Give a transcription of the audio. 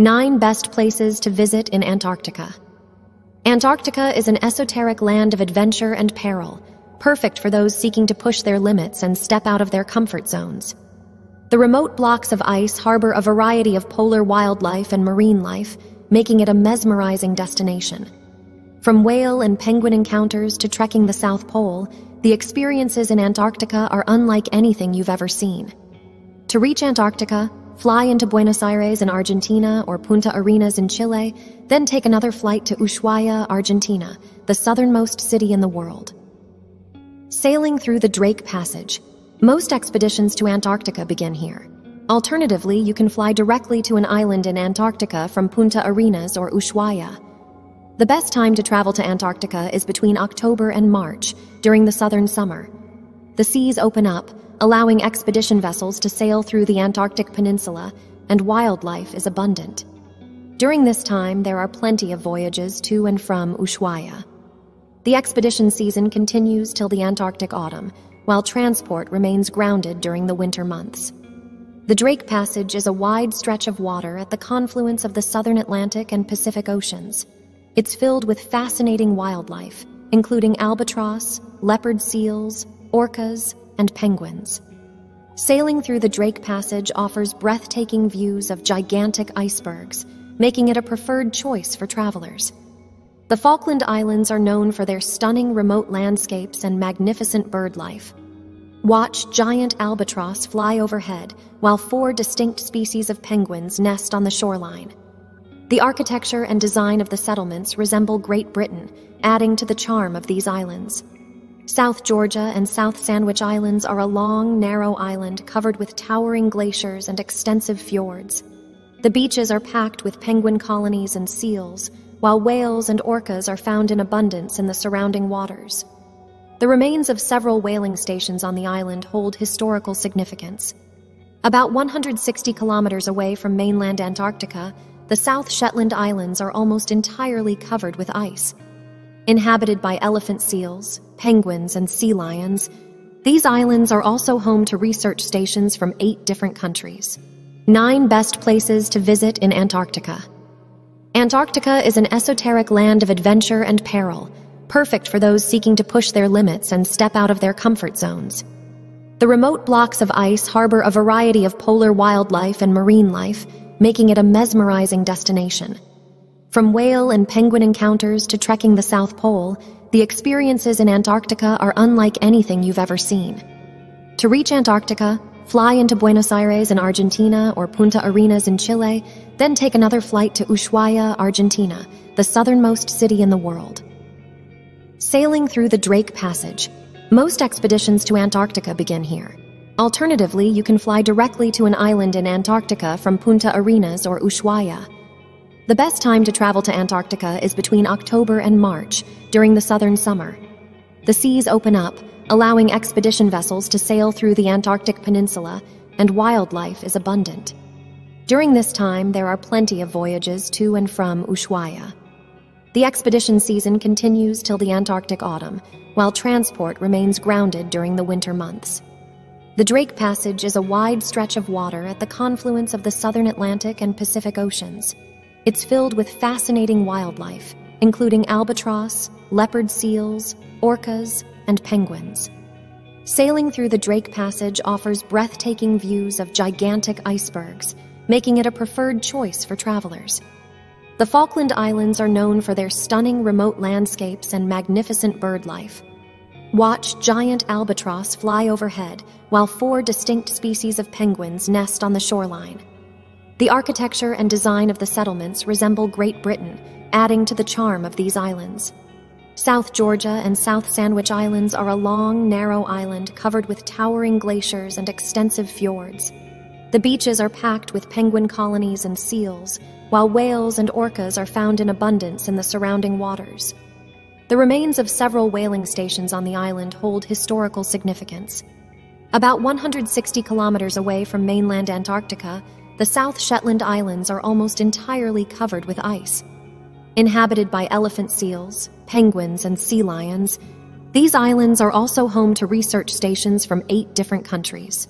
Nine best places to visit in Antarctica. Antarctica is an esoteric land of adventure and peril, perfect for those seeking to push their limits and step out of their comfort zones. The remote blocks of ice harbor a variety of polar wildlife and marine life, making it a mesmerizing destination. From whale and penguin encounters to trekking the South Pole, the experiences in Antarctica are unlike anything you've ever seen. To reach Antarctica, fly into Buenos Aires in Argentina or Punta Arenas in Chile, then take another flight to Ushuaia, Argentina, the southernmost city in the world. Sailing through the Drake Passage. Most expeditions to Antarctica begin here. Alternatively, you can fly directly to an island in Antarctica from Punta Arenas or Ushuaia. The best time to travel to Antarctica is between October and March, during the southern summer. The seas open up, allowing expedition vessels to sail through the Antarctic Peninsula, and wildlife is abundant. During this time, there are plenty of voyages to and from Ushuaia. The expedition season continues till the Antarctic autumn, while transport remains grounded during the winter months. The Drake Passage is a wide stretch of water at the confluence of the southern Atlantic and Pacific Oceans. It's filled with fascinating wildlife, including albatross, leopard seals, orcas, and penguins. Sailing through the Drake Passage offers breathtaking views of gigantic icebergs, making it a preferred choice for travelers. The Falkland Islands are known for their stunning remote landscapes and magnificent bird life. Watch giant albatross fly overhead while four distinct species of penguins nest on the shoreline. The architecture and design of the settlements resemble Great Britain, adding to the charm of these islands. South Georgia and South Sandwich Islands are a long, narrow island covered with towering glaciers and extensive fjords. The beaches are packed with penguin colonies and seals, while whales and orcas are found in abundance in the surrounding waters. The remains of several whaling stations on the island hold historical significance. About 160 kilometers away from mainland Antarctica, the South Shetland Islands are almost entirely covered with ice. Inhabited by elephant seals, penguins, and sea lions, these islands are also home to research stations from eight different countries. Nine best places to visit in Antarctica. Antarctica is an esoteric land of adventure and peril, perfect for those seeking to push their limits and step out of their comfort zones. The remote blocks of ice harbor a variety of polar wildlife and marine life, making it a mesmerizing destination. From whale and penguin encounters to trekking the South Pole, the experiences in Antarctica are unlike anything you've ever seen. To reach Antarctica, fly into Buenos Aires in Argentina or Punta Arenas in Chile, then take another flight to Ushuaia, Argentina, the southernmost city in the world. Sailing through the Drake Passage. Most expeditions to Antarctica begin here. Alternatively, you can fly directly to an island in Antarctica from Punta Arenas or Ushuaia. The best time to travel to Antarctica is between October and March, during the southern summer. The seas open up, allowing expedition vessels to sail through the Antarctic peninsula, and wildlife is abundant. During this time, there are plenty of voyages to and from Ushuaia. The expedition season continues till the Antarctic autumn, while transport remains grounded during the winter months. The Drake Passage is a wide stretch of water at the confluence of the southern Atlantic and Pacific Oceans. It's filled with fascinating wildlife, including albatross, leopard seals, orcas, and penguins. Sailing through the Drake Passage offers breathtaking views of gigantic icebergs, making it a preferred choice for travelers. The Falkland Islands are known for their stunning remote landscapes and magnificent bird life. Watch giant albatross fly overhead while four distinct species of penguins nest on the shoreline. The architecture and design of the settlements resemble Great Britain, adding to the charm of these islands. South Georgia and South Sandwich Islands are a long, narrow island covered with towering glaciers and extensive fjords. The beaches are packed with penguin colonies and seals, while whales and orcas are found in abundance in the surrounding waters. The remains of several whaling stations on the island hold historical significance. About 160 kilometers away from mainland Antarctica, the South Shetland Islands are almost entirely covered with ice. Inhabited by elephant seals, penguins, and sea lions, these islands are also home to research stations from eight different countries.